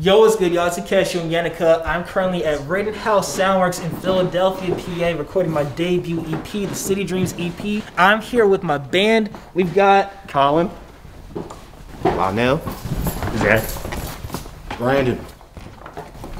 Yo, what's good, y'all? It's Ikechi Onyenaka. Uh, I'm currently at Rittenhouse Soundworks in Philadelphia, PA, recording my debut EP, the City Dreams EP. I'm here with my band. We've got Colin. Lionel. Zach. Brandon.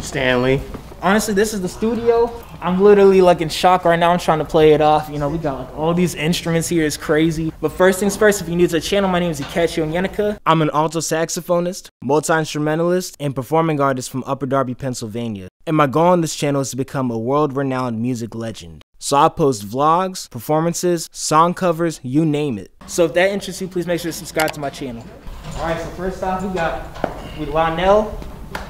Stanley. honestly, this is the studio. I'm literally like in shock right now. I'm trying to play it off. You know, we got like all these instruments here. It's crazy. But first things first, if you're new to the channel, my name is Ikechi Onyenaka. I'm an alto saxophonist, multi-instrumentalist, and performing artist from Upper Darby, Pennsylvania. And my goal on this channel is to become a world-renowned music legend. So I post vlogs, performances, song covers, you name it. So if that interests you, please make sure to subscribe to my channel. All right, so first off, we got with Lionel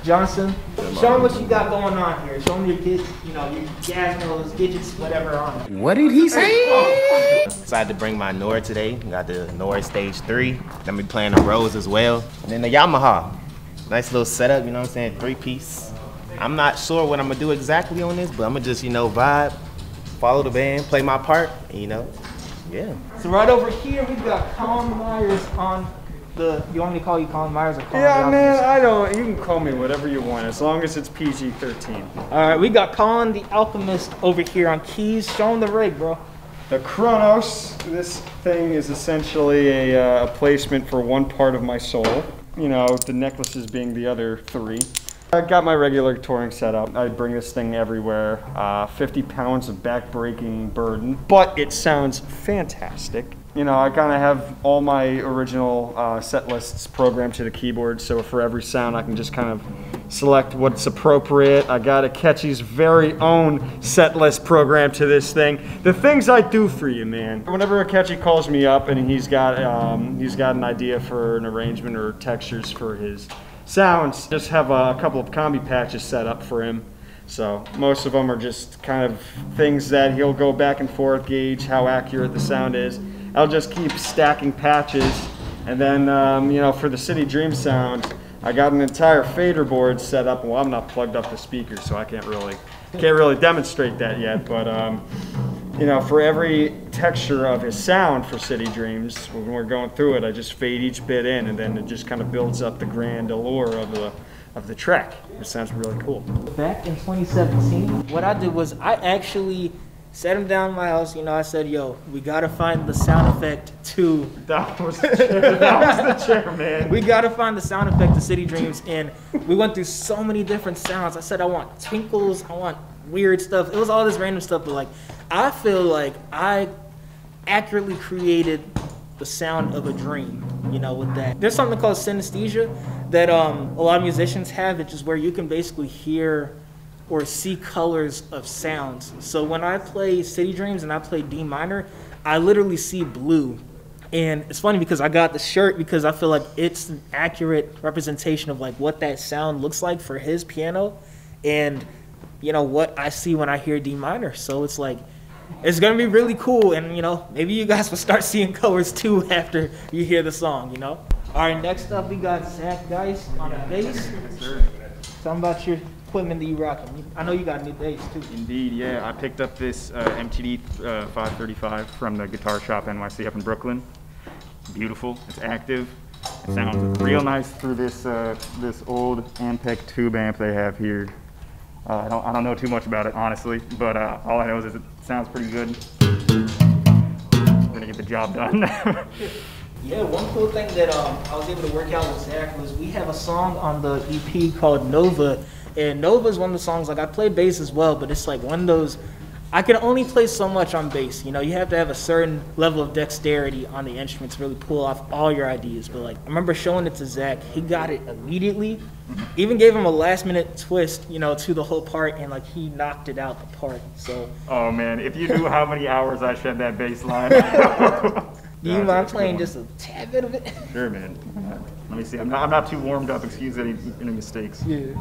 Johnson. Show them what you got going on here. Show them your kids, you know, your Gazmos, gadgets, whatever on it. What did he say? Decided to bring my Nord today. Got the Nord Stage 3. Then we playing the Rhodes as well. And then the Yamaha. Nice little setup, you know what I'm saying? Three piece. I'm not sure what I'm gonna do exactly on this, but I'm gonna just, you know, vibe, follow the band, play my part, and, you know, yeah. So right over here, we've got Colin Myers on the. You want me to call you Colin Myers or Colin? Yeah, the man, Alchemist? I don't. You can call me whatever you want, as long as it's PG 13. All right, we got Colin the Alchemist over here on keys. Show him the rig, bro. The Kronos, this thing is essentially a, uh, a placement for one part of my soul. You know, the necklaces being the other three. I got my regular touring setup. I bring this thing everywhere. Uh, 50 pounds of back-breaking burden, but it sounds fantastic. You know, I kind of have all my original uh, set lists programmed to the keyboard, so for every sound I can just kind of select what's appropriate. I got Ikechi's very own set list programmed to this thing. The things I do for you, man. Whenever Akechi calls me up and he's got um, he's got an idea for an arrangement or textures for his sounds, just have a, couple of combi patches set up for him. So most of them are just kind of things that he'll go back and forth, gauge how accurate the sound is. I'll just keep stacking patches, and then um, you know for the City Dream sound, I got an entire fader board set up. Well, I'm not plugged up to speakers, so I can't really can't really demonstrate that yet. But um, you know, for every texture of his sound for City Dreams, when we're going through it, I just fade each bit in, and then it just kind of builds up the grand allure of the of the track. It sounds really cool. Back in 2017, what I did was I actually sat him down in my house. You know, I said, "Yo, we gotta find the sound effect to That was the chair, that was the chair man. we gotta find the sound effect to City Dreams, and we went through so many different sounds. I said I want tinkles, I want weird stuff. It was all this random stuff, but like I feel like I accurately created the sound of a dream. You know, with that. There's something called synesthesia that um, a lot of musicians have, which is where you can basically hear or see colors of sounds. So when I play City Dreams and I play D minor, I literally see blue. And it's funny because I got the shirt because I feel like it's an accurate representation of like what that sound looks like for his piano and you know what I see when I hear D minor. So it's like it's gonna be really cool and you know maybe you guys will start seeing colors too after you hear the song, you know? Alright, next up we got Zach Geis on the bass. Tell me about your equipment that you rocking. I know you got new bass too. Indeed, yeah. I picked up this uh, MTD uh, 535 from the Guitar Shop NYC up in Brooklyn. Beautiful. It's active. It sounds real nice through this uh, this old Ampeg tube amp they have here. Uh, I don't I don't know too much about it honestly, but uh, all I know is it sounds pretty good. Gonna get the job done. Yeah, one cool thing that um, I was able to work out with Zach was we have a song on the EP called Nova, and Nova is one of the songs like I play bass as well, but it's like one of those I can only play so much on bass. You know, you have to have a certain level of dexterity on the instrument to really pull off all your ideas. But like I remember showing it to Zach, he got it immediately. Mm-hmm. Even gave him a last minute twist, you know, to the whole part, and like he knocked it out the park. So, oh man, if you knew how many hours I shed that bass line. do you mind playing just a tad bit of it? Sure, man. Let me see. I'm not, I'm not too warmed up. Excuse any, any mistakes. Yeah.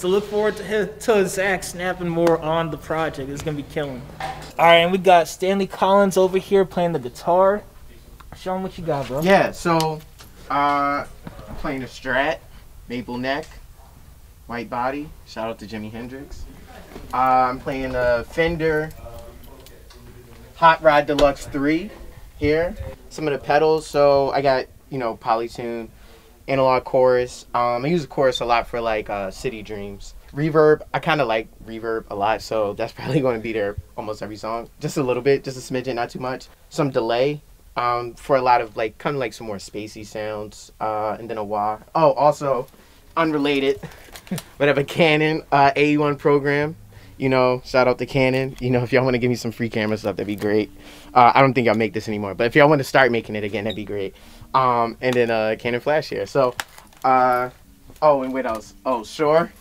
So look forward to, to Zach snapping more on the project. It's gonna be killing. All right, and we got Stanley Collins over here playing the guitar. Show him what you got, bro. Yeah, so Uh, I'm playing a Strat, maple neck, white body. Shout out to Jimi Hendrix. Uh, I'm playing a Fender Hot Rod Deluxe 3 here. Some of the pedals, so I got, you know, Polytune, analog chorus. Um, I use the chorus a lot for like uh, City Dreams. Reverb, I kind of like reverb a lot, so that's probably going to be there almost every song. Just a little bit, just a smidgen, not too much. Some delay um, for a lot of like kind of like some more spacey sounds, uh, and then a wah. Oh, also unrelated, but I have a Canon uh, AE1 program. You know, shout out to Canon. You know, if y'all want to give me some free camera stuff, that'd be great. Uh, I don't think I'll make this anymore, but if y'all want to start making it again, that'd be great. Um, and then uh, Canon Flash here. So, uh, oh, and what else? Oh, sure.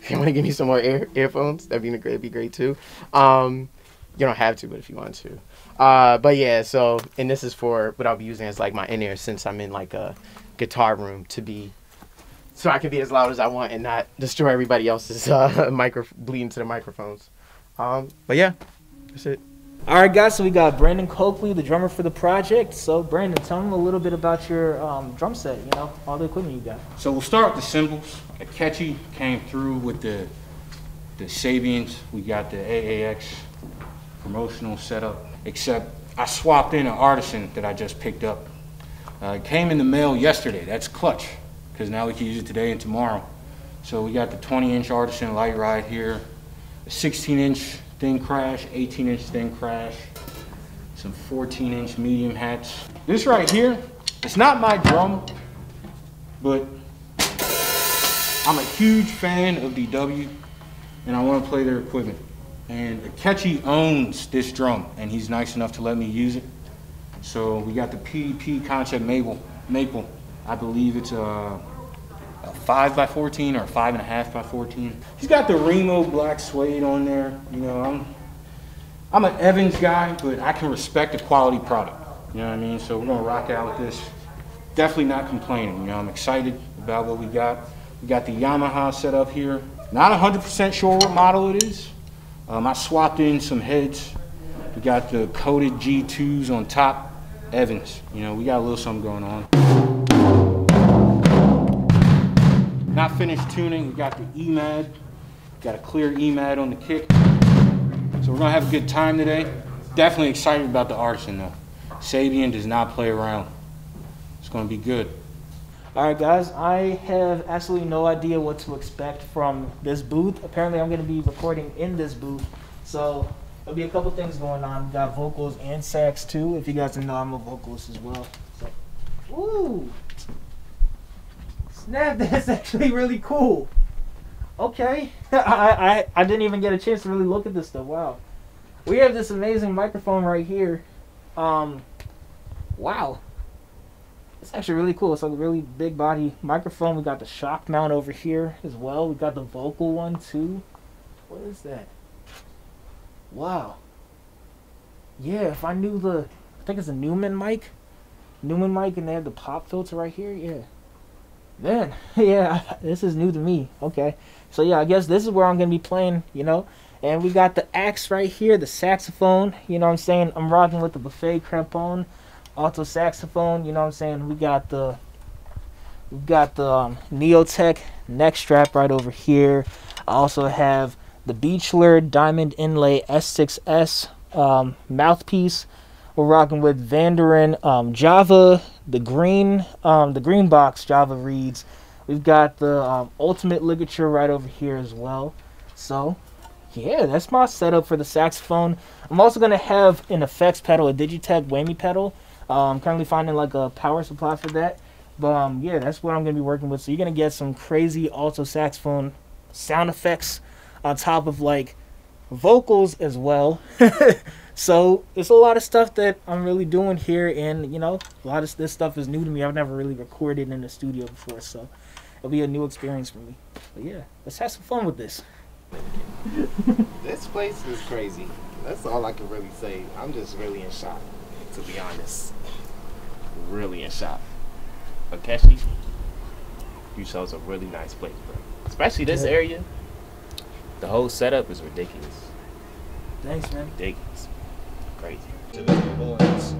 If you want to give me some more ear- earphones, that'd be great. Be great too. Um, you don't have to, but if you want to. Uh, but yeah, so and this is for what I'll be using as like my in ear since I'm in like a guitar room to be, so I can be as loud as I want and not destroy everybody else's uh, micro bleeding to the microphones. Um, but yeah, that's it. All right, guys. So we got Brandon Coakley, the drummer for the project. So Brandon, tell them a little bit about your um, drum set. You know, all the equipment you got. So we'll start with the cymbals. Ikechi came through with the the Sabians. We got the AAX promotional setup. Except I swapped in an artisan that I just picked up. Uh, came in the mail yesterday. That's clutch because now we can use it today and tomorrow. So we got the 20-inch artisan light ride here, a 16-inch thin crash, 18-inch thin crash, some 14-inch medium hats. This right here, it's not my drum, but I'm a huge fan of DW, and I want to play their equipment. And Ikechi owns this drum, and he's nice enough to let me use it. So we got the PDP Concept Maple. Maple. I believe it's a, a five by 14 or a five and a half by 14. He's got the Remo black suede on there. You know, I'm I'm an Evans guy, but I can respect a quality product. You know what I mean? So we're gonna rock out with this. Definitely not complaining. You know, I'm excited about what we got. We got the Yamaha set up here. Not 100% sure what model it is. Um, I swapped in some heads. We got the coated G2s on top. Evans, you know, we got a little something going on. Not finished tuning. We got the EMAD. Got a clear EMAD on the kick. So we're gonna have a good time today. Definitely excited about the artisan though. Sabian does not play around. It's gonna be good. All right, guys. I have absolutely no idea what to expect from this booth. Apparently, I'm to be recording in this booth, so there'll be a couple things going on. We got vocals and sax too. If you guys know, I'm a vocalist as well. So, ooh, snap! That's actually really cool. Okay, I, I I didn't even get a chance to really look at this stuff. Wow, we have this amazing microphone right here. Um, wow. It's actually really cool. It's a really big body microphone. We got the shock mount over here as well. We got the vocal one too. What is that? Wow. Yeah, if I knew the, I think it's a Neumann mic. Neumann mic, and they have the pop filter right here. Yeah. Man, yeah, this is new to me. Okay. So yeah, I guess this is where I'm gonna be playing. You know. And we got the axe right here, the saxophone. You know what I'm saying? I'm rocking with the buffet crampon alto saxophone. You know what I'm saying? We got the we got the um, Neotech neck strap right over here. I also have the Beechler Diamond Inlay S6S um, mouthpiece. We're rocking with Vandoren um, Java, the green um, the green box Java reeds. We've got the um, Ultimate ligature right over here as well. So yeah, that's my setup for the saxophone. I'm also gonna have an effects pedal, a Digitech whammy pedal. Uh, I'm currently finding like a power supply for that. But um, yeah, that's what I'm gonna be working with. So you're gonna get some crazy alto saxophone sound effects on top of like vocals as well. so it's a lot of stuff that I'm really doing here, and you know, a lot of this stuff is new to me. I've never really recorded in the studio before, so it'll be a new experience for me. But yeah, let's have some fun with this. This place is crazy. That's all I can really say. I'm just really in shock, to be honest. Really in shock. Ikechi, you chose a really nice place, bro. Especially this Yeah. area. The whole setup is ridiculous. Thanks, man. Ridiculous. Crazy. to the boys.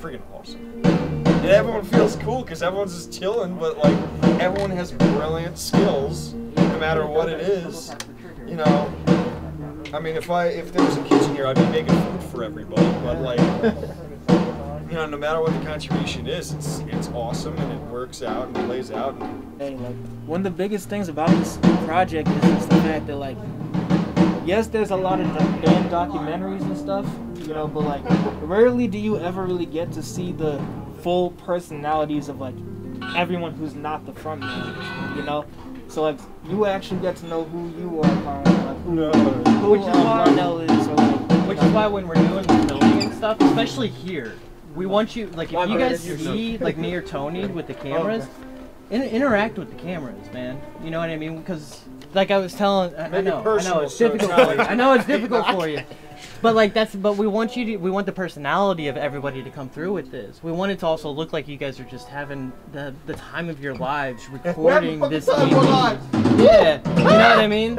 freaking awesome. And everyone feels cool because everyone's just chilling, but like everyone has brilliant skills, no matter what it is. You know, I mean, if I if there was a kitchen here, I'd be making food for everybody. But like, you know, no matter what the contribution is, it's it's awesome and it works out and plays out. And Hey, like one of the biggest things about this project is just the fact that like, yes, there's a lot of band documentaries and stuff, you know, but like, rarely do you ever really get to see the full personalities of like everyone who's not the front man, you know. So like, you actually get to know who you are, Carl, like who, who Which is why- Ronell is, or like, Which is why when we're doing the filming and stuff, especially here, we want you like if you guys see like me or Tony with the oh, cameras, in, interact with the cameras, man. You know what I mean? Because like I was telling, I, I know, I know it's difficult for you. I know it's difficult for you. But like that's but we want you to we want the personality of everybody to come through with this. We want it to also look like you guys are just having the the time of your lives recording this. evening. Yeah, you know what I mean?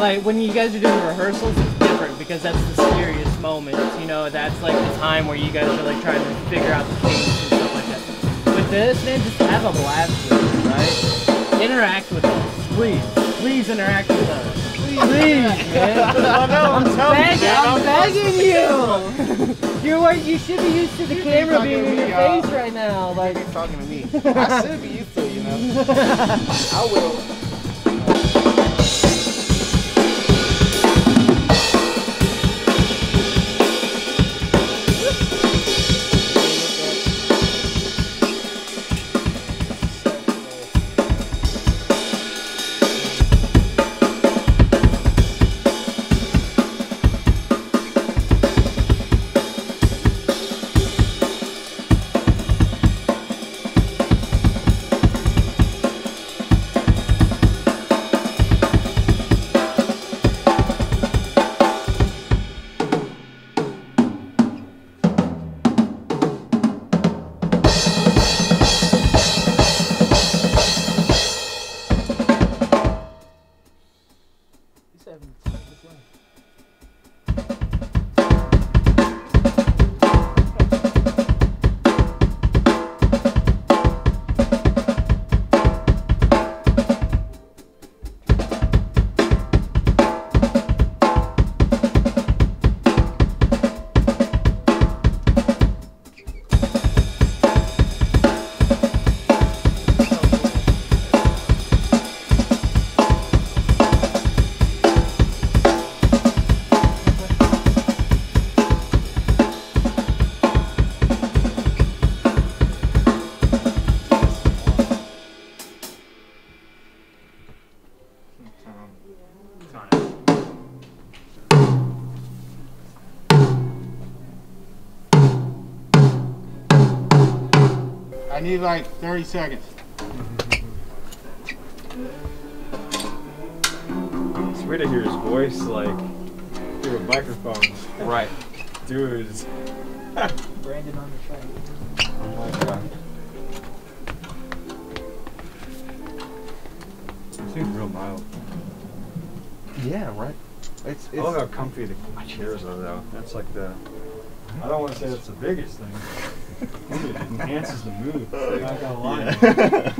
Like when you guys are doing rehearsals, it's different because that's the serious moment. You know, that's like the time where you guys are like trying to figure out the kinks and stuff like that. With this, man, just have a blast with it, right? Interact with us, please. Please interact with us. Please, man. I'm begging, I'm begging you. You're what you should be used to the camera being in your uh, face right now. Like, you're talking to me. I should be used to you know. I will. I need like 30 seconds. it's weird to hear his voice like through a microphone. Right. Dude, Brandon on the track. oh my god. It seems real mild. Yeah, right. It's, I love how comfy the chairs are, though. That's like the. I don't want to say that's the biggest thing. it enhances the mood. I'm not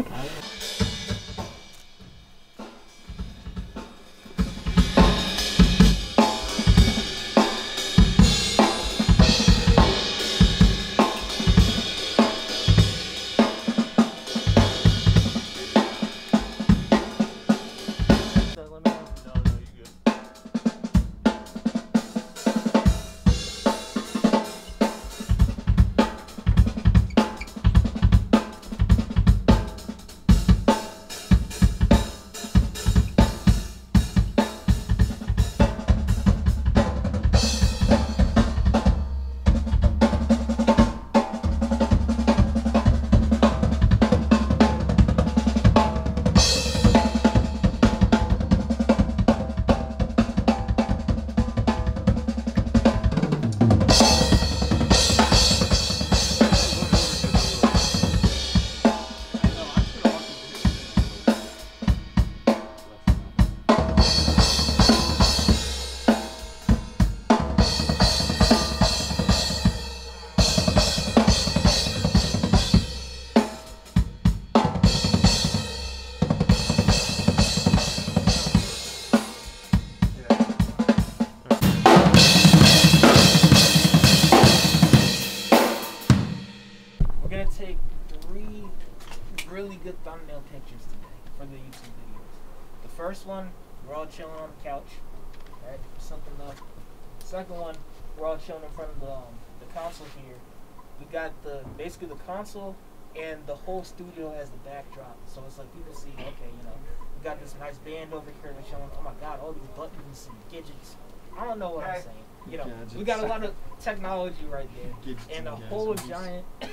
console and the whole studio as the backdrop. So it's like people see, okay, you know, we got this nice band over here that's showing, oh my god, all these buttons and gadgets. I don't know what I'm saying. You know, we got a lot of technology right there. Gadgets and a and whole giant I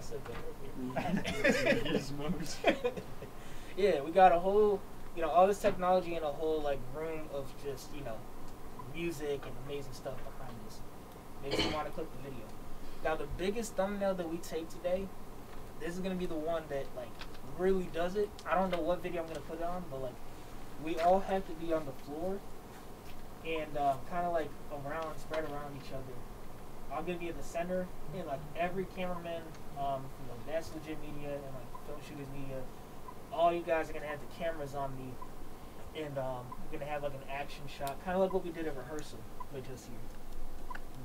said that. Gizmos. yeah, we got a whole, you know, all this technology and a whole like room of just, you know, music and amazing stuff behind this. Makes me want to click the video. Now the biggest thumbnail that we take today, this is gonna be the one that like really does it. I don't know what video I'm gonna put it on, but like we all have to be on the floor and uh, kind of like around, spread around each other. I'm gonna be in the center, and like every cameraman, um, know, that's legit media and like film shooters media. All you guys are gonna have the cameras on me, and um, we're gonna have like an action shot, kind of like what we did at rehearsal, but just here.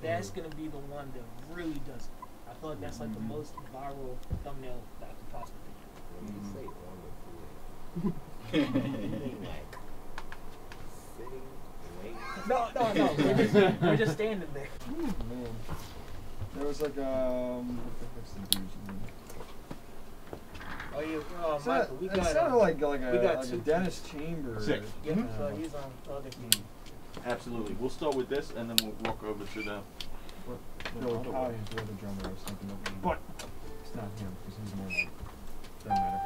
That's mm. gonna be the one that really does it. I feel like that's like the mm-hmm. most viral thumbnail that I could possibly think. of. Mm-hmm. No, no, no. We're just, we're just standing there. Man. There was like um. Oh yeah, oh, uh, It's not- Michael, we it got. sounded uh, like like a, we got like a two- dentist chamber. Sick. Yeah, Yeah. so he's on the other team. Absolutely. We'll start with this and then we'll walk over to the. Bill O'Connor is the other drummer I was thinking of. But- It's not him, because he's more like, doesn't matter.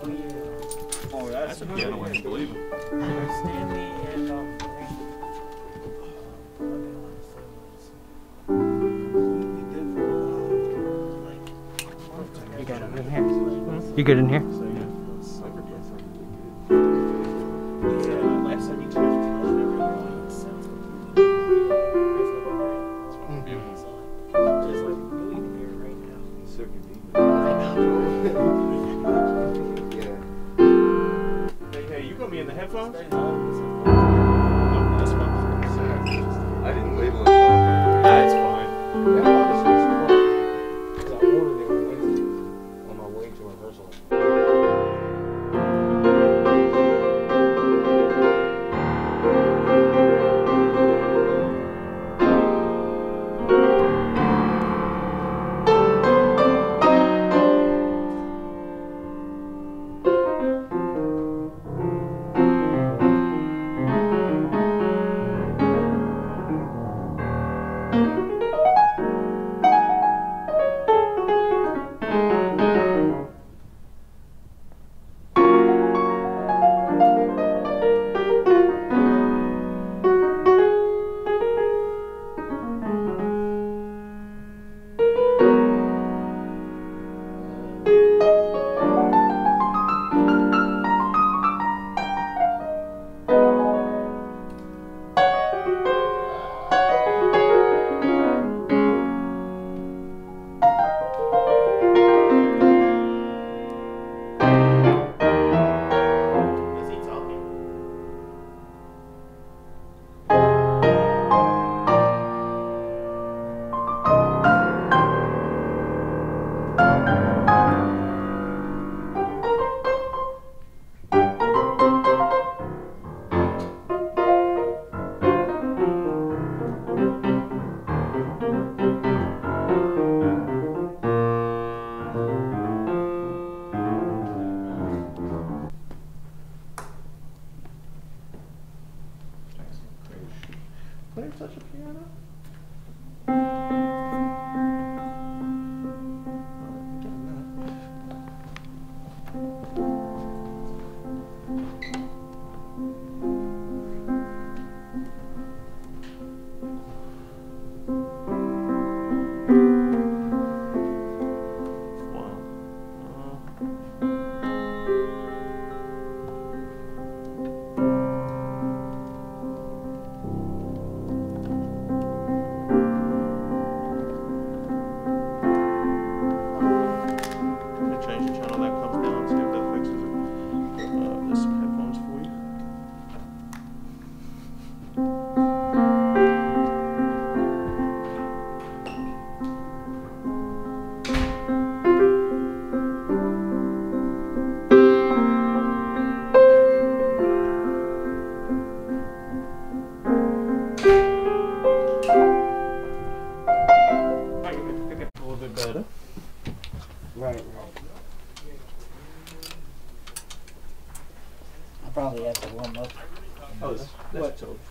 Oh yeah. Oh, that's, That's a piano, I believe it. Stanley and um. Randy. What did I wanna say was, we did for, like, You got it in here. You good in here?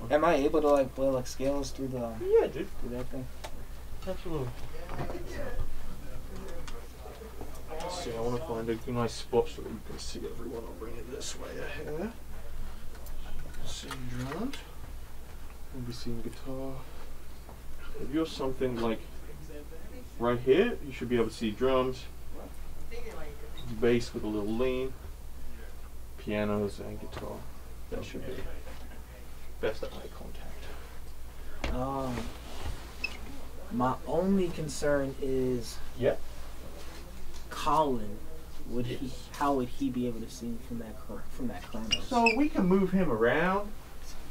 Am I able to like play like scales through the Yeah, dude. through that thing? Absolutely. See, I want to find a nice spot so that you can see everyone. I'll bring it this way uh, here. See drums. We'll be seeing guitar. If you're something like right here, you should be able to see drums, bass with a little lean, pianos, and guitar. That should be best eye contact. Um, my only concern is Yeah. Colin. Would he? How would he be able to sing from that from that Kronos? So we can move him around.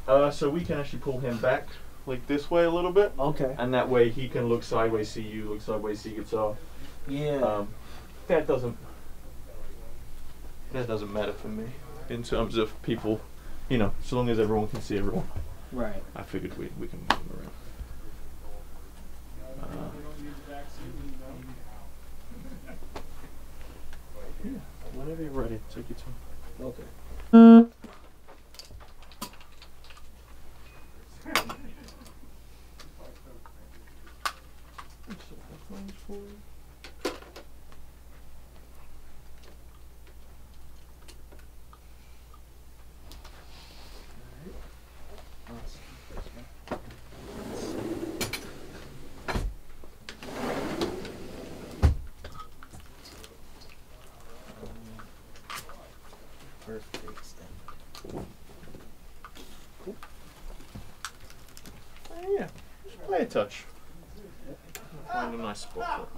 Uh, so we can actually pull him back like this way a little bit, okay. and that way he can look sideways, see you, look sideways, see guitar. Yeah. Um, that doesn't that doesn't matter for me in terms of people. You know, so long as everyone can see everyone, right. I figured we we can move him around. Uh, yeah, whenever you're ready, take your time. Okay. So headphones for you. Birthday extended. Uh, yeah, just play a touch. Find a nice spot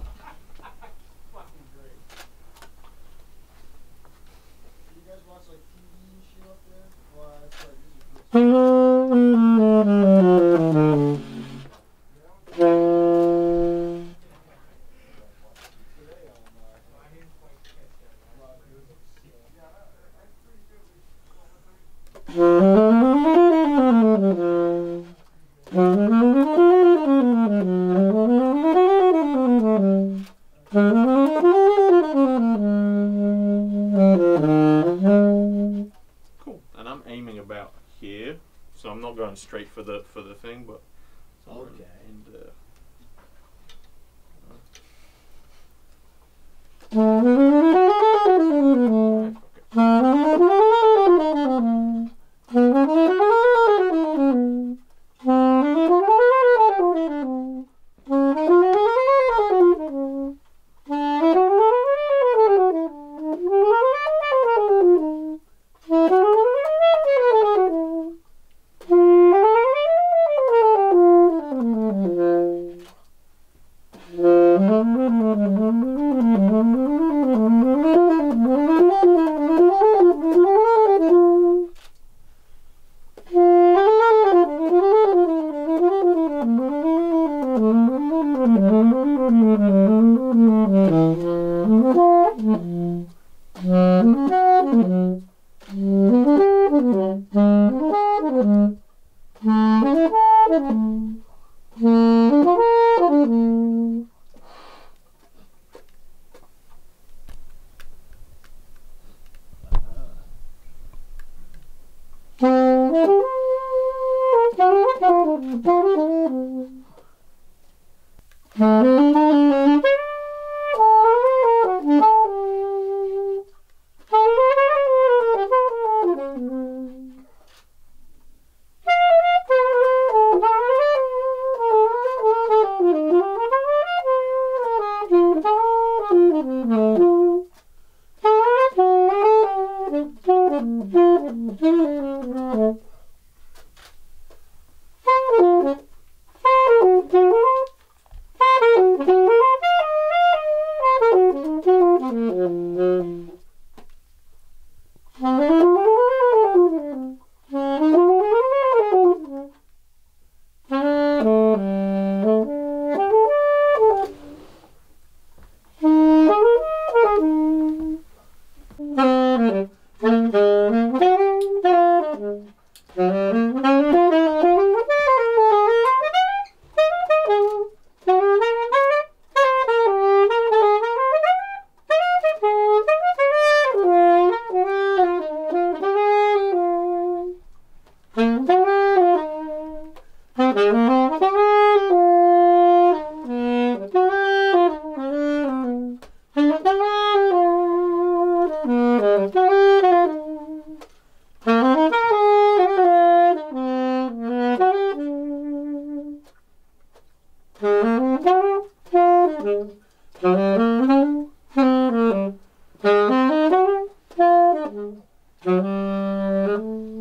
Mm-hmm. thank mm -hmm. you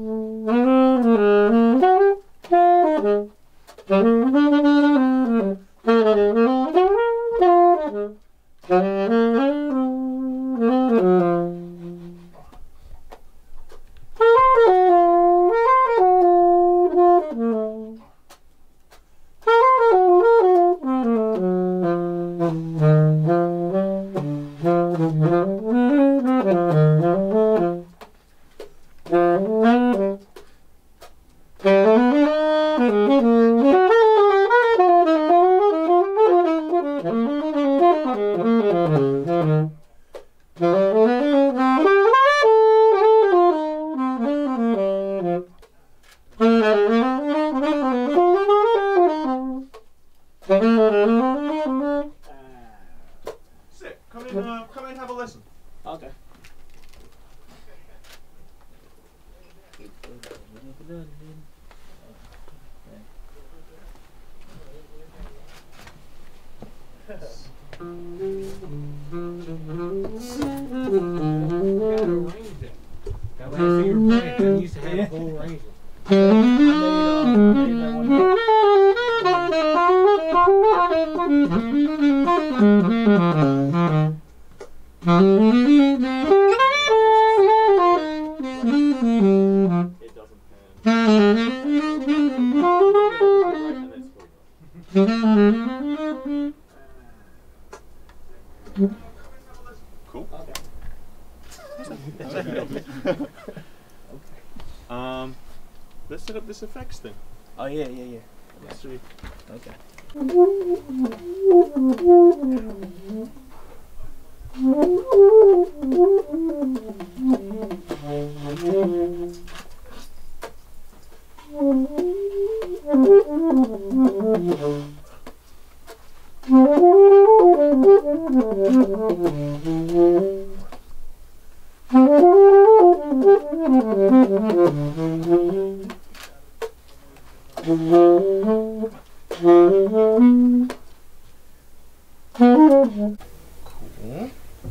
Cool.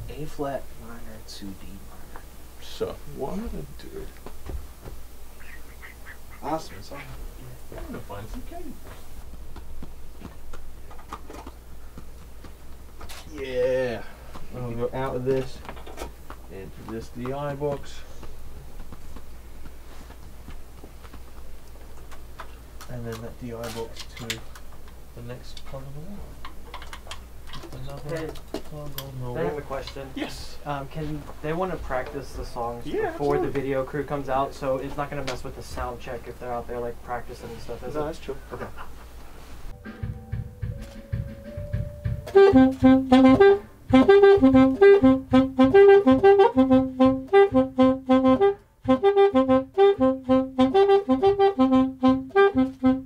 A flat minor to D minor. So, what I'm gonna do, Awesome. So I'm gonna find some. Yeah. Gonna go out of this into this DI box. And then that DI box to the next part of the wall. Another Hey. I have a question. Yes. Um, can they want to practice the songs Yeah, before absolutely. the video crew comes out? So it's not gonna mess with the sound check if they're out there like practicing and stuff. Is No, it? that's true. Okay.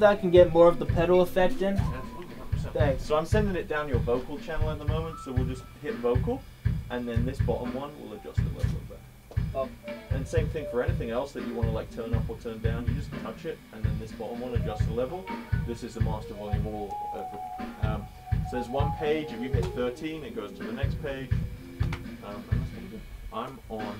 that I can get more of the pedal effect in? Thanks. So I'm sending it down your vocal channel at the moment, so we'll just hit vocal, and then this bottom one will adjust the level of that. Oh. And same thing for anything else that you want to like turn up or turn down, you just touch it, and then this bottom one adjusts the level. This is the master volume all. Uh, um, so there's one page. If you hit 13, it goes to the next page. Um, and that's what we do. I'm on.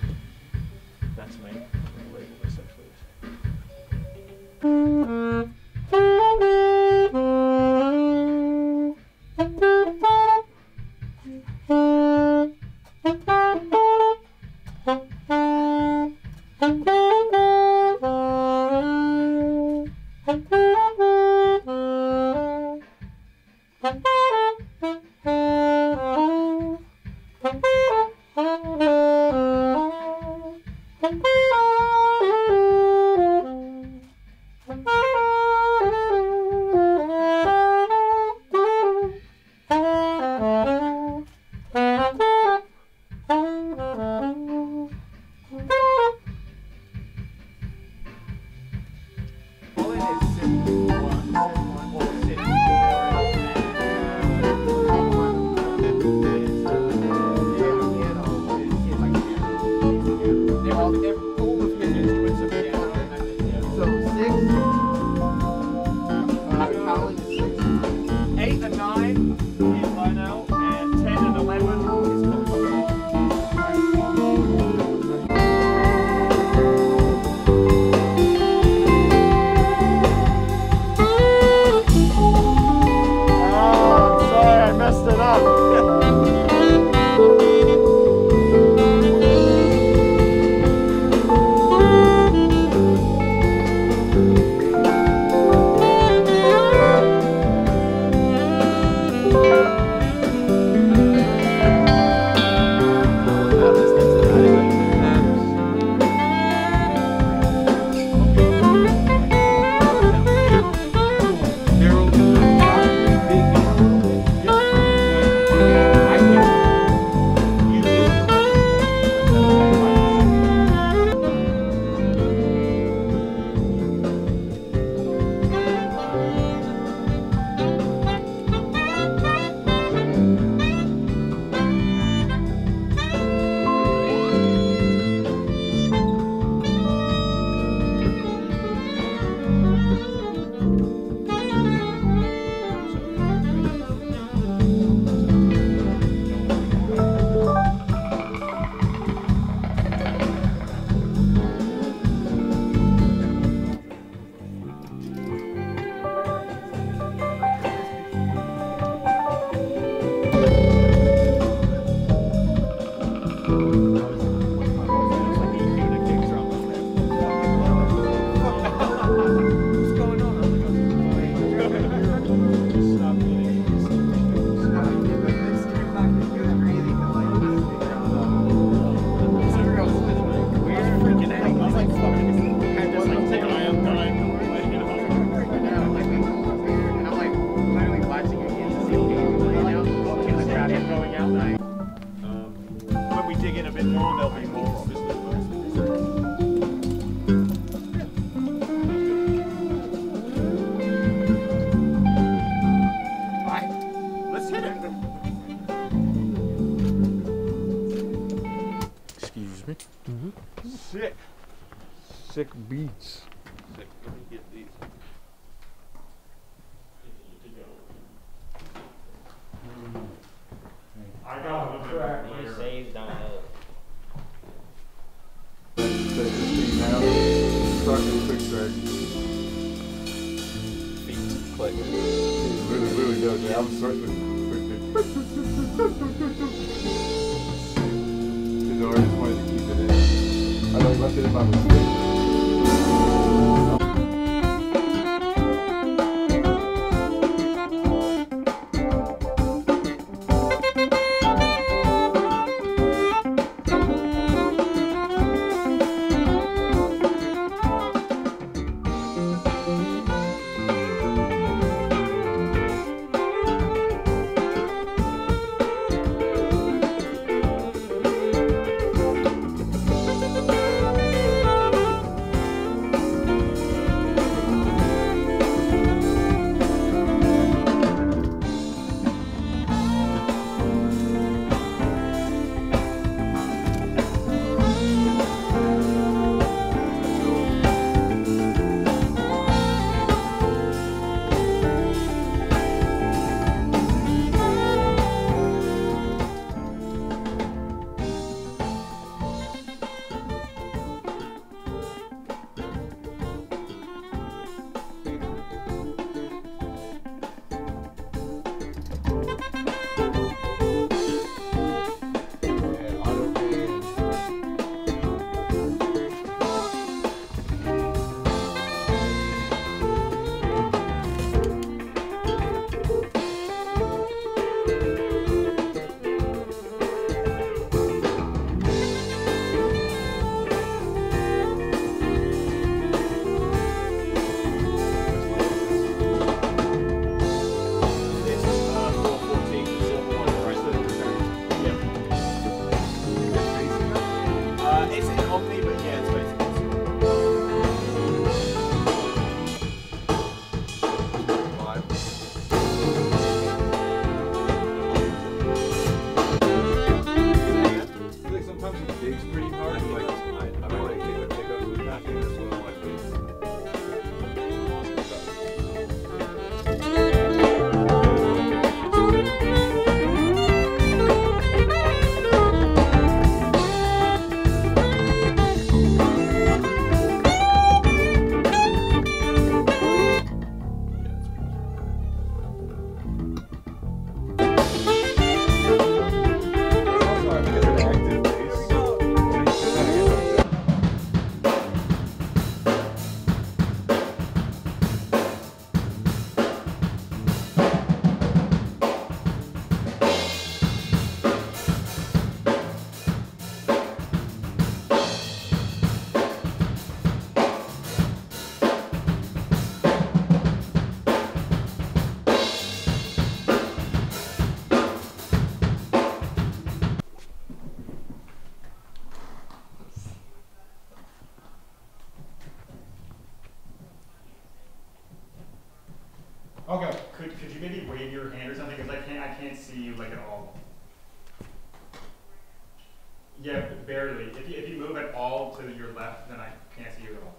Barely. If you, if you move at all to your left, then I can't see you at all.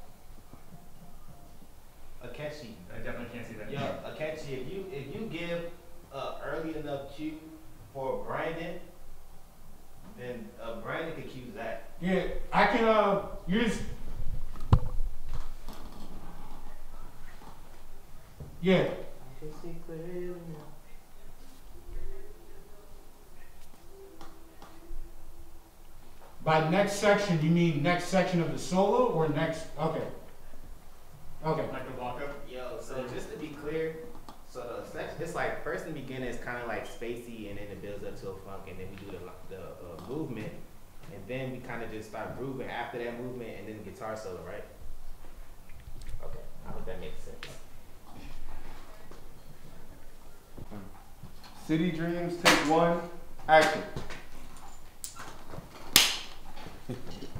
Ikechi. I definitely can't see that. Yeah, Ikechi, if you if you give uh, early enough cue for Brandon, then uh, Brandon could cue that. Yeah, I can, uh, you just. Yeah, by next section, you mean next section of the solo or next, okay. Okay. Like the walk up. Yo, so just to be clear, so the section, it's like first in the beginning it's kind of like spacey, and then it builds up to a funk, and then we do the the uh, movement, and then we kind of just start grooving after that movement, and then the guitar solo, right? Okay, I hope that makes sense. City Dreams, take one, action.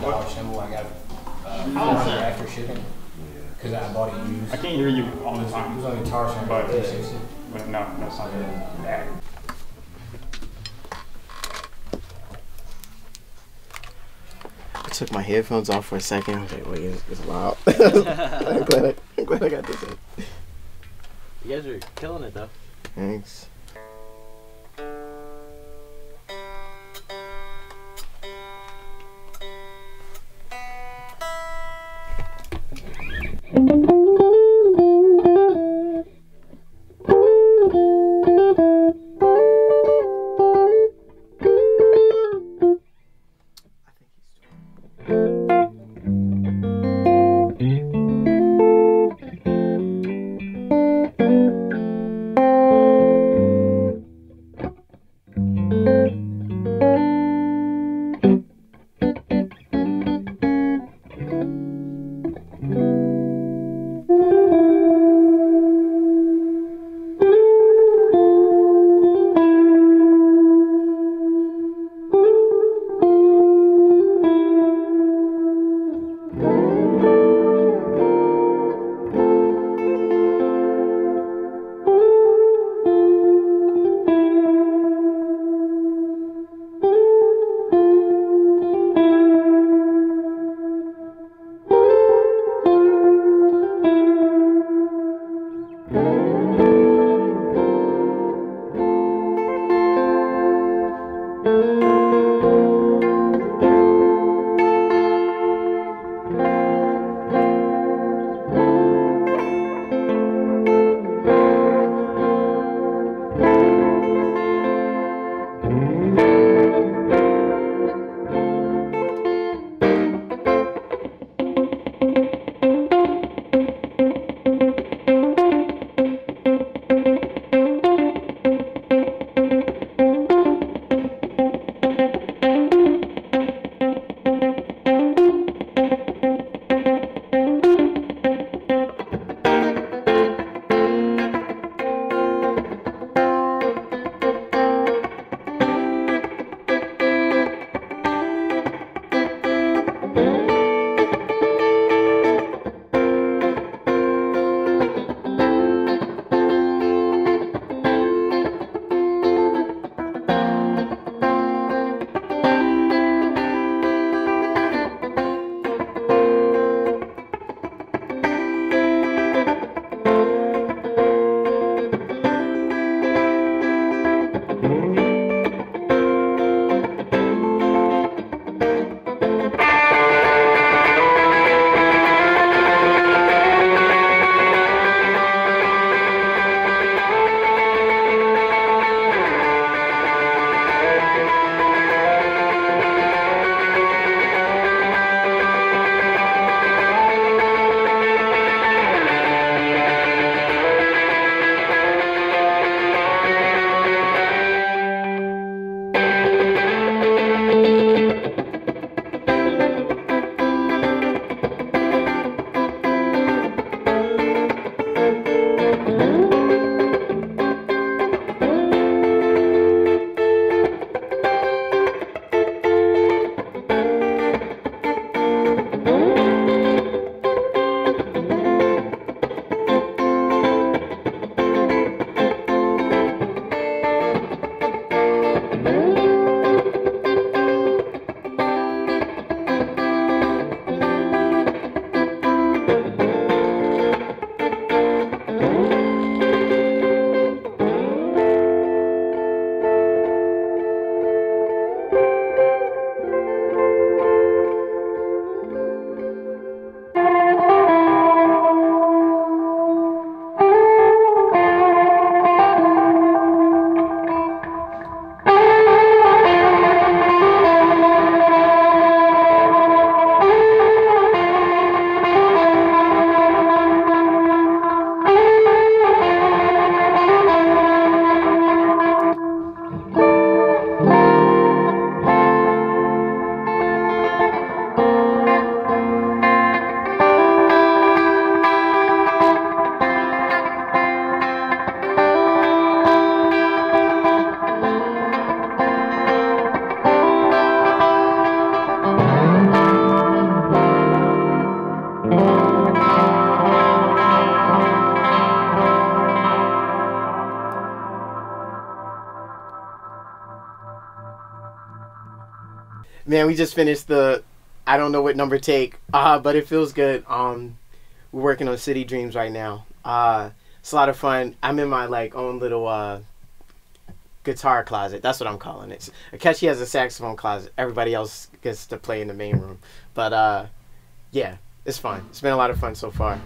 Dollar symbol I got uh, after shipping because I bought it used. I can't hear you all the time. It was time. on guitar symbol, But- 360. But no, that's not bad. I took my headphones off for a second. I was like, wait, it's, it's loud. I'm, glad I, I'm glad I got this in. You guys are killing it though. Thanks. Man, we just finished the I don't know what number take, uh, but it feels good. Um, we're working on City Dreams right now. Uh, it's a lot of fun. I'm in my like own little uh, guitar closet. That's what I'm calling it. Ikechi has a saxophone closet. Everybody else gets to play in the main room. But uh, yeah, it's fun. It's been a lot of fun so far.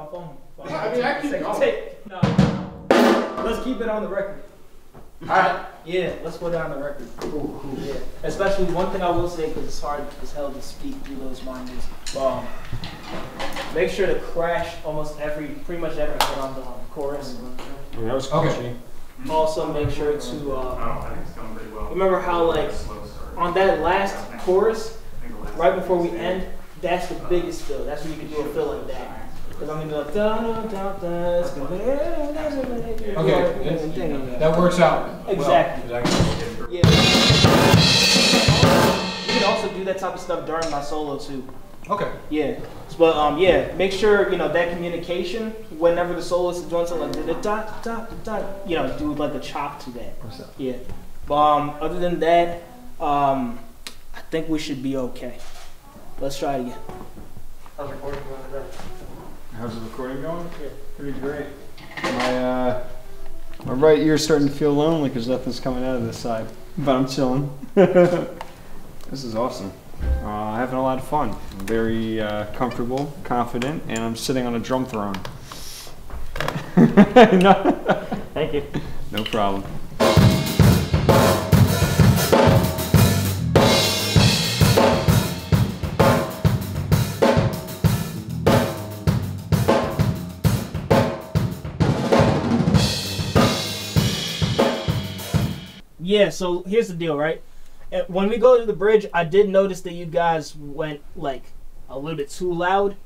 My phone. I mean, I keep Second take. No. Let's keep it on the record. Alright. Yeah, let's put it on the record. Yeah. Especially one thing I will say, because it's hard as hell to speak through those binders. Um, make sure to crash almost every, pretty much every hit on the um, chorus. that was Okay. Also, make sure to uh, I think it's going well. remember how like on that last chorus, right before we end, that's the biggest fill. That's when you can do a fill like that. Because I'm gonna be like da da da da. it's gonna be- Okay, That works out. Exactly. Well, exactly. Yeah. You can also do that type of stuff during my solo too. Okay. Yeah. But um, yeah, make sure you know that communication whenever the soloist is doing something like da da da da da, you know, do like a chop to that. Yeah. But um, other than that, um, I think we should be okay. Let's try it again. How's recording going? How's the recording going? Pretty great. My uh, my right ear's starting to feel lonely because nothing's coming out of this side. but I'm chilling. this is awesome. Uh, having a lot of fun. I'm very uh, comfortable, confident, and I'm sitting on a drum throne. no, Thank you. no problem. Yeah, so here's the deal, right? Uh, When we go to the bridge, I did notice that you guys went like a little bit too loud,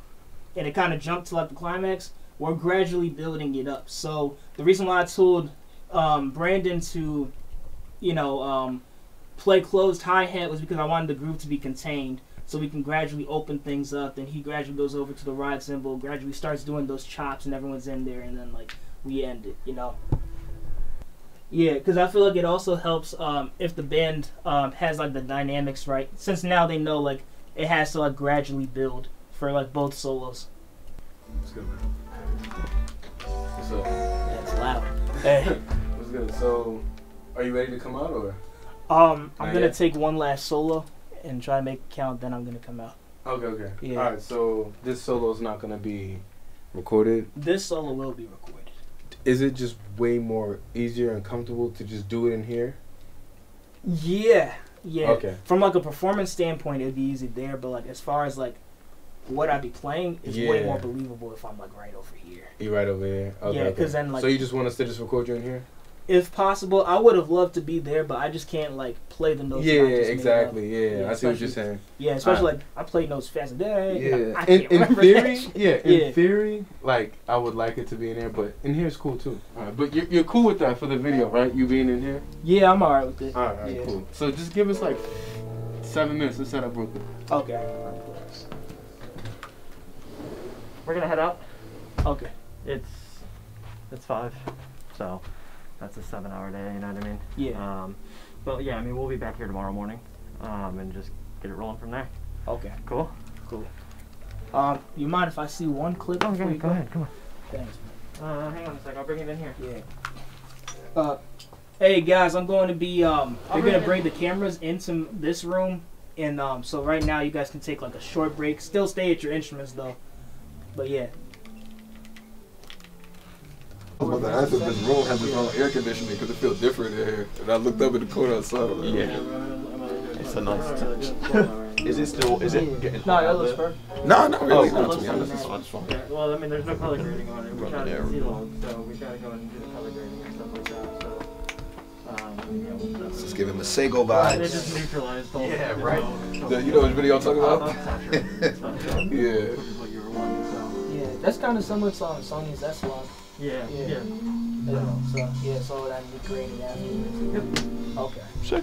and it kind of jumped to like the climax. We're gradually building it up. So the reason why I told um, Brandon to, you know, um, play closed hi hat was because I wanted the groove to be contained, so we can gradually open things up. Then he gradually goes over to the ride cymbal, gradually starts doing those chops, and everyone's in there, and then like we end it, you know. Yeah, because I feel like it also helps um, if the band um, has like the dynamics right. Since now they know like it has to like gradually build for like both solos. What's good, man? What's up? Yeah, it's loud. Hey, What's good? So, are you ready to come out or? um, I'm Not gonna yet. take one last solo and try to make it count. Then I'm gonna come out. Okay, okay. Yeah. All right. So this solo is not gonna be recorded. This solo will be recorded. Is it just way more easier and comfortable to just do it in here? Yeah, yeah. Okay. From like a performance standpoint, it'd be easy there, but like as far as like what I'd be playing is way more believable if I'm like right over here. You right over there. Okay, Yeah, okay. 'cause then, like- So you just want us to just record you in here? If possible, I would have loved to be there, but I just can't like play the notes. yeah, just made up. exactly. Yeah, Yeah, I see what you're saying. Yeah, especially Alright. like I play notes fast. Yeah, Yeah. I In, in theory, yeah. In Yeah. theory, like I would like it to be in there, but in here it's cool too. All right, but you're, you're cool with that for the video, right? You being in here. Yeah, I'm alright with it. All right, all right, Yeah. cool. So just give us like seven minutes to set up Brooklyn. Okay. We're gonna head out. Okay. It's it's five, so that's a seven-hour day. You know what I mean? Yeah. Um, but yeah, I mean we'll be back here tomorrow morning, um, and just get it rolling from there. Okay. Cool. Cool. Um, you mind if I see one clip? Oh, before go, go ahead. Come on. Thanks. Uh, hang on a sec. I'll bring it in here. Yeah. Uh, hey guys, I'm going to be um, we're gonna it. bring the cameras into this room, and um, so right now you guys can take like a short break. Still stay at your instruments though. But yeah. I was about to ask this room has its own air conditioning because it feels different in here. And I looked up in the corner outside. Like, Yeah. It's a nice touch. Is it still? Is it getting? No, that looks perfect. No, not really. Oh, no, it to be honest, it's fine, it's well, I mean, there's no color grading on it. We're trying it to down, see long, so we gotta go and do the color grading and stuff like that. So, um, Let's just just give him a Sego They just neutralized the whole Yeah, right. The- you know which video I'm talking about? that's not true. That's not true. Yeah. Which is what you were wanting, so. Yeah, that's kind of similar to Sony's S Log. Yeah, Yeah. yeah. Yeah. So yeah, so that we created afterwards. Okay. So,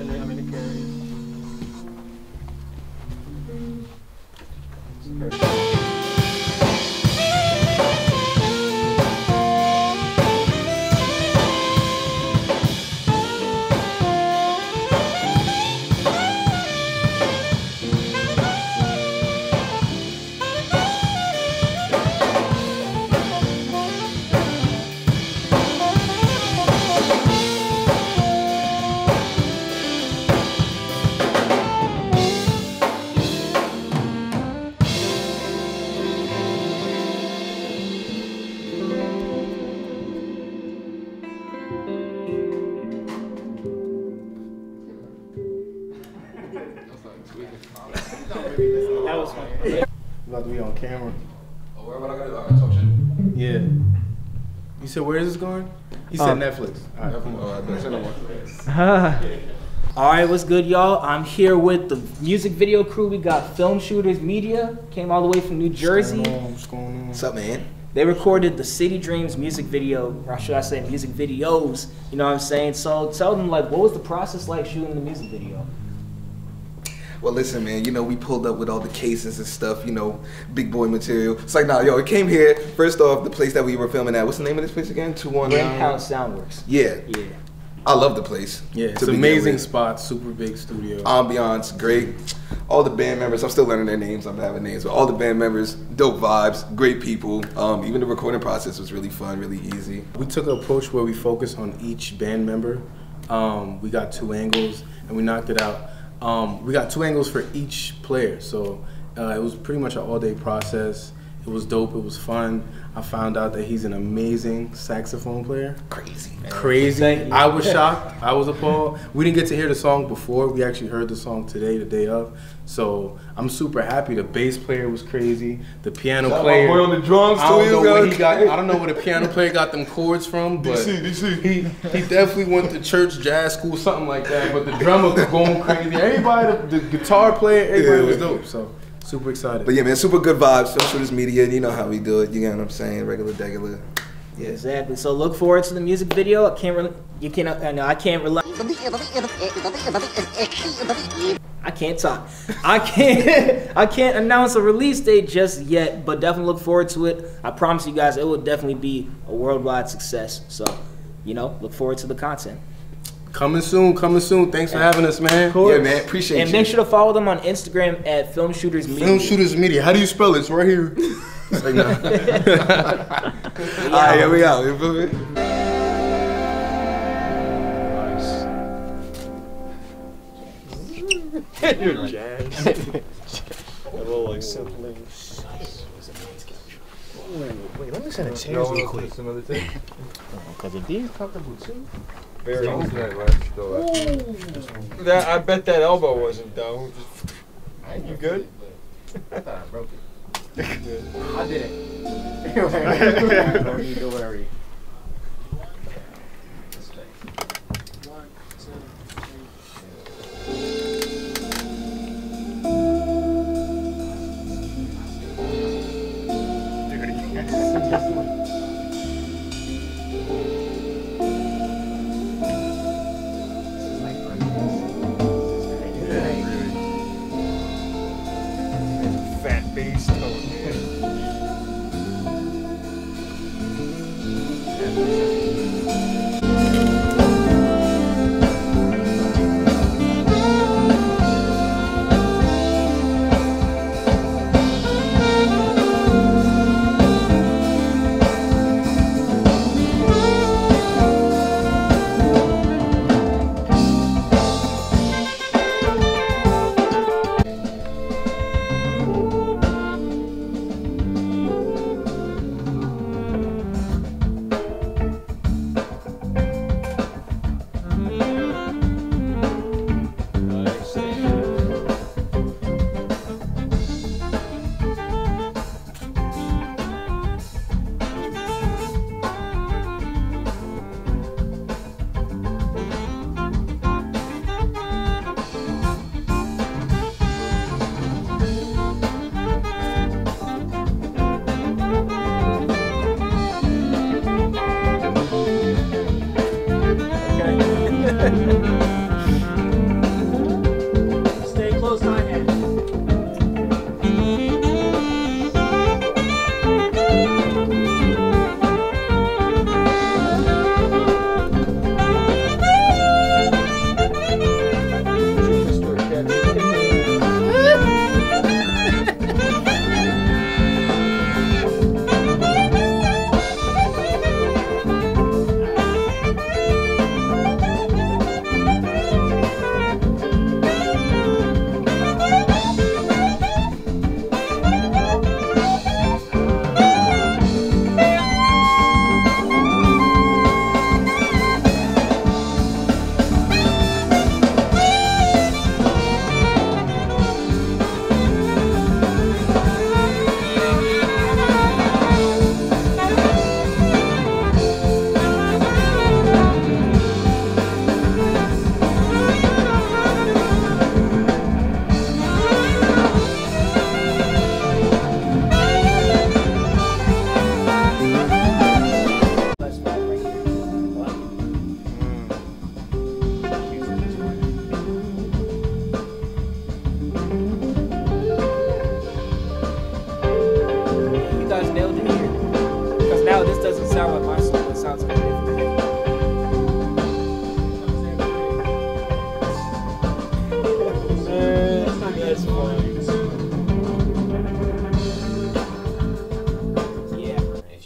and then, I mean, it carries. That said where is this going? He said Um, Netflix. All right, come on. I bet. Say no more. All right, what's good, y'all? I'm here with the music video crew. We got Film Shooters Media, came all the way from New Jersey. What's going on? What's up, man? They recorded the City Dreams music video, or should I say music videos? You know what I'm saying? So tell them, like, what was the process like shooting the music video? Well, listen, man. You know we pulled up with all the cases and stuff. You know, big boy material. It's like, nah, yo, it came here. First off, the place that we were filming at. What's the name of this place again? Two one. Rim House Soundworks. Yeah. Yeah. I love the place. Yeah, it's amazing with. spot, super big studio. ambiance, great. All the band members, I'm still learning their names. I'm having names, but all the band members, dope vibes, great people. Um, even the recording process was really fun, really easy. We took an approach where we focused on each band member. Um, we got two angles and we knocked it out. Um, we got two angles for each player, so uh, it was pretty much an all-day process. It was dope. It was fun. I found out that he's an amazing saxophone player. Crazy, man. Crazy. I was shocked. I was appalled. We didn't get to hear the song before. We actually heard the song today, the day of. So I'm super happy. The bass player was crazy. The piano Shout out my player. boy on the drums, I don't know where he got. I don't know where the piano player got them chords from, but DC, DC. he he definitely went to church, jazz school, something like that. But the drummer was going crazy. Everybody, the, the guitar player, everybody was dope. So super excited. But yeah, man, super good vibes. Social shooters media, you know how we do it. You know what I'm saying? Regular, regular. Yeah. Exactly. So look forward to the music video. I can't really, you can't, I know I can't rely. I can't talk. I can't. I can't announce a release date just yet, but definitely look forward to it. I promise you guys, it will definitely be a worldwide success. So, you know, look forward to the content. coming soon, coming soon. Thanks for having us, man. Yeah, man, appreciate and you. And make sure to follow them on Instagram at Film Shooters Media. Film Shooters Media. How do you spell it? It's right here. It's like, nah. All right, here we out. You feel me? You're jazzed. little like simply. Wait, let me send a No, real quick. another thing. Because if these too. Very though. That I bet that elbow wasn't though. You good? I thought I broke it. I did it. Don't need to worry. Man.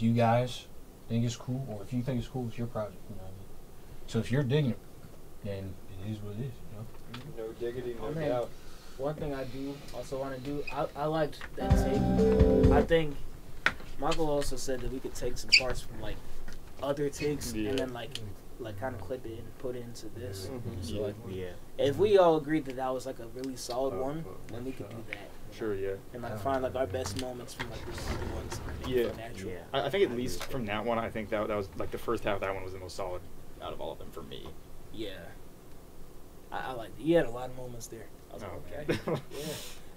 You guys think it's cool, or if you think it's cool, it's your project. You know what I mean? So if you're digging it, then it is what it is. You know. No diggity, no I mean, doubt. One thing I do also want to do, I, I liked that take. I think Michael also said that we could take some parts from like other takes Yeah. and then like like kind of clip it and put it into this. Mhm. So Yeah. like, Yeah. if we all agreed that that was like a really solid one, then we could do that. Sure, yeah. And like find like our best moments from like the ones. and make it Yeah. I, I think at least from that one, I think that that was like the first half of that one was the most solid out of all of them for me. Yeah. I, I like you had a lot of moments there. I was like, Oh, okay. man. yeah.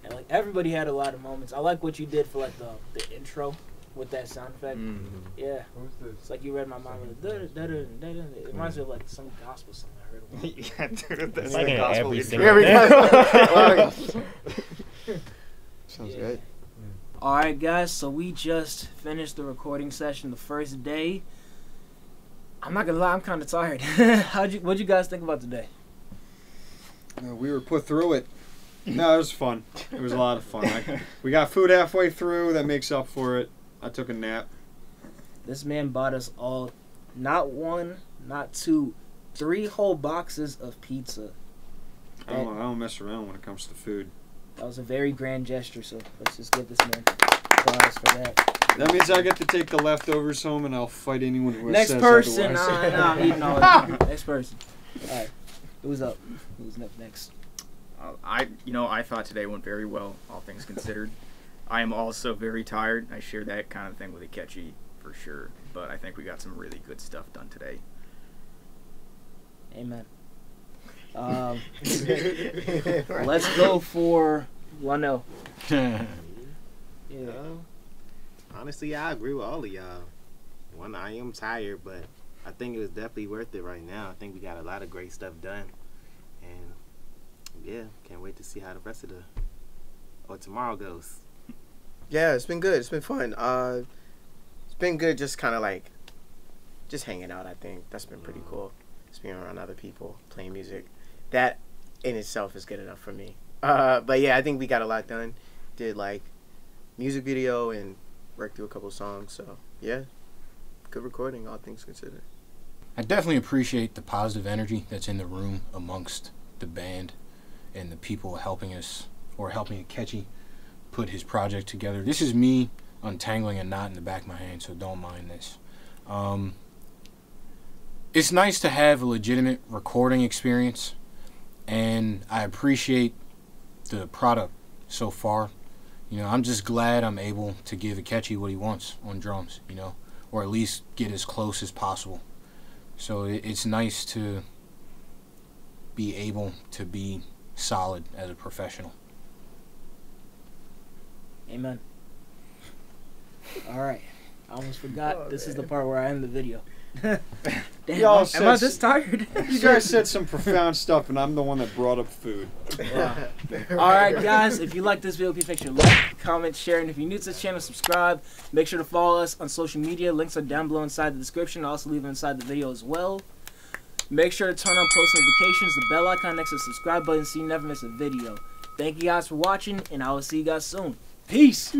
And like everybody had a lot of moments. I like what you did for like the the intro with that sound effect. Mhm. Yeah. Who's this? It's like you read my mind with the da da da da da. It reminds me of like some gospel song I heard. a while ago. yeah, dude, that's It's like like in gospel every intro. single- Every time. Sounds Yeah. great. All right, guys. So we just finished the recording session the first day. I'm not gonna lie, I'm kind of tired. How'd you? What'd you guys think about today? Uh, we were put through it. No, it was fun. It was a lot of fun. I, we got food halfway through. That makes up for it. I took a nap. This man bought us all, not one, not two, three whole boxes of pizza. I don't, I don't mess around when it comes to food. That was a very grand gesture. So let's just give this man applause for that. That means I get to take the leftovers home and I'll fight anyone who Next says person. otherwise. Nah, nah, I'm eating all of it. Next person. All right. Who's up? Who's up next? Uh, I, you know, I thought today went very well, all things considered. I am also very tired. I share that kind of thing with Ikechi for sure, but I think we got some really good stuff done today. Amen. Um, let's go for Lano. Yeah. Yeah. honestly, I agree with all of y'all. One, I am tired, but I think it was definitely worth it right now. I think we got a lot of great stuff done, and yeah, can't wait to see how the rest of the or tomorrow goes. Yeah, it's been good. It's been fun. Uh, it's been good just kind of like just hanging out. I think that's been pretty cool. Just being around other people, playing music. That in itself is good enough for me. Uh, but yeah, I think we got a lot done. Did like music video and worked through a couple songs. So yeah, good recording, all things considered. I definitely appreciate the positive energy that's in the room amongst the band and the people helping us or helping Ikechi put his project together. This is me untangling a knot in the back of my hand, so don't mind this. Um, it's nice to have a legitimate recording experience, and I appreciate the product so far. You know, I'm just glad I'm able to give Ikechi what he wants on drums, you know, or at least get as close as possible. So it's nice to be able to be solid as a professional. Amen. All right. I almost forgot. Oh, this is the part where I end the video. Damn, Y'all am, said am I s- this tired? You guys said some profound stuff, and I'm the one that brought up food. Wow. All right, guys. If you like this video, please make sure to like, comment, share, and if you're new to the channel, subscribe. Make sure to follow us on social media. Links are down below inside the description. I'll also leave them inside the video as well. Make sure to turn on post notifications, the bell icon next to the subscribe button, so you never miss a video. Thank you guys for watching, and I will see you guys soon. Peace.